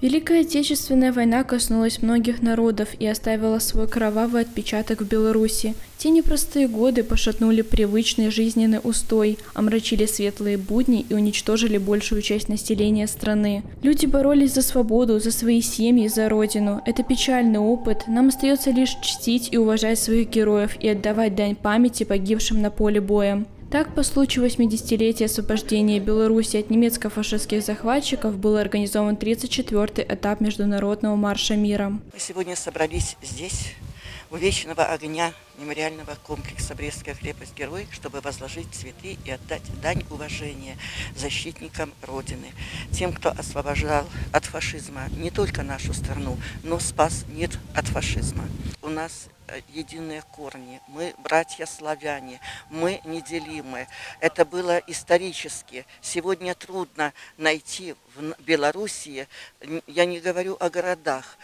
Великая Отечественная война коснулась многих народов и оставила свой кровавый отпечаток в Беларуси. Те непростые годы пошатнули привычный жизненный устой, омрачили светлые будни и уничтожили большую часть населения страны. Люди боролись за свободу, за свои семьи, за родину. Это печальный опыт. Нам остается лишь чтить и уважать своих героев и отдавать дань памяти погибшим на поле боя. Так, по случаю 80-летия освобождения Беларуси от немецко-фашистских захватчиков был организован 34-й этап Международного марша мира. Мы сегодня собрались здесь, у Вечного огня мемориального комплекса «Брестская крепость Герой», чтобы возложить цветы и отдать дань уважения защитникам Родины, тем, кто освобождал от фашизма не только нашу страну, но спас мир от фашизма. У нас Э, единые корни, мы братья-славяне, мы неделимы. Это было исторически. Сегодня трудно найти в Белоруссии, я не говорю о городах,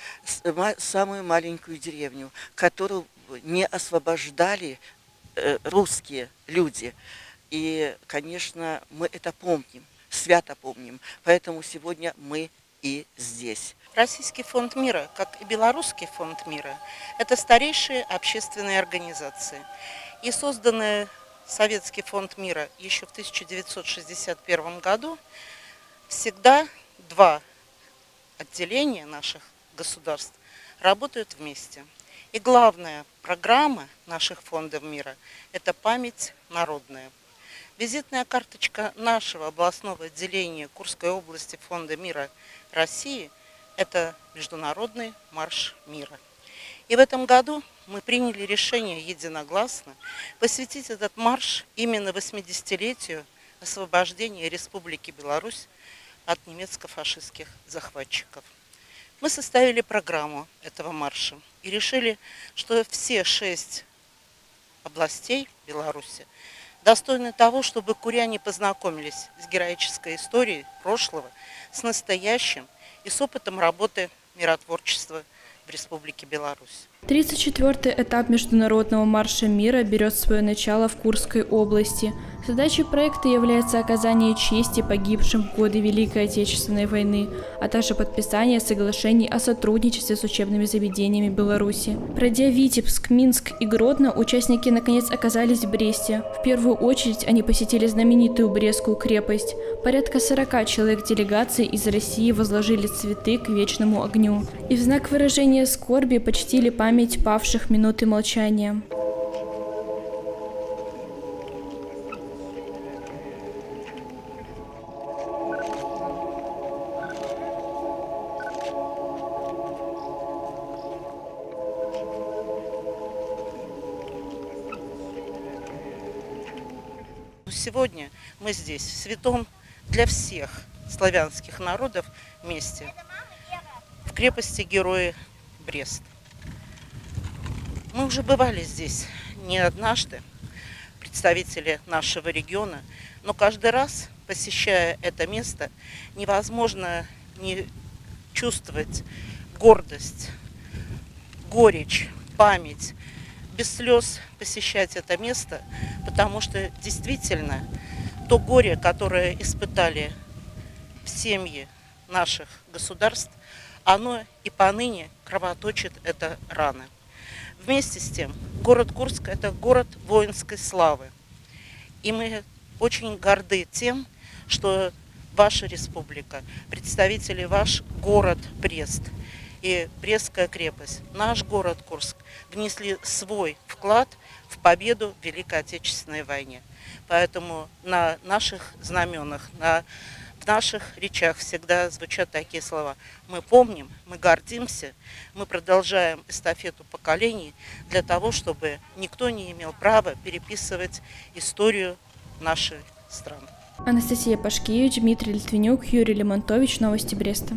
самую маленькую деревню, которую не освобождали э, русские люди. И, конечно, мы это помним, свято помним. Поэтому сегодня мы и здесь. Российский фонд мира, как и Белорусский фонд мира, это старейшие общественные организации. И созданный Советский фонд мира еще в 1961 году, всегда два отделения наших государств работают вместе. И главная программа наших фондов мира – это память народная. Визитная карточка нашего областного отделения Курской области Фонда мира России – это Международный марш мира. И в этом году мы приняли решение единогласно посвятить этот марш именно 80-летию освобождения Республики Беларусь от немецко-фашистских захватчиков. Мы составили программу этого марша и решили, что все шесть областей Беларуси достойны того, чтобы куряне познакомились с героической историей прошлого, с настоящим и с опытом работы миротворчества в Республике Беларусь. 34-й этап Международного марша мира берет свое начало в Курской области. Задачей проекта является оказание чести погибшим в годы Великой Отечественной войны, а также подписание соглашений о сотрудничестве с учебными заведениями Беларуси. Пройдя Витебск, Минск и Гродно, участники наконец оказались в Бресте. В первую очередь они посетили знаменитую Брестскую крепость. Порядка 40 человек делегации из России возложили цветы к вечному огню. И в знак выражения скорби почтили память павших минуты молчания. Сегодня мы здесь, в святом для всех славянских народов месте, в крепости Герои Брест. Мы уже бывали здесь не однажды, представители нашего региона, но каждый раз, посещая это место, невозможно не чувствовать гордость, горечь, память, без слез посещать это место, потому что действительно то горе, которое испытали семьи наших государств, оно и поныне кровоточит это раны. Вместе с тем, город Курск – это город воинской славы. И мы очень горды тем, что ваша республика, представители ваш город Брест и Брестская крепость, наш город Курск внесли свой вклад в победу в Великой Отечественной войне. Поэтому на наших знаменах, на в наших речах всегда звучат такие слова. Мы помним, мы гордимся, мы продолжаем эстафету поколений для того, чтобы никто не имел права переписывать историю нашей страны. Анастасия Пашкевич, Дмитрий Литвинюк, Юрий Лемонтович. Новости Бреста.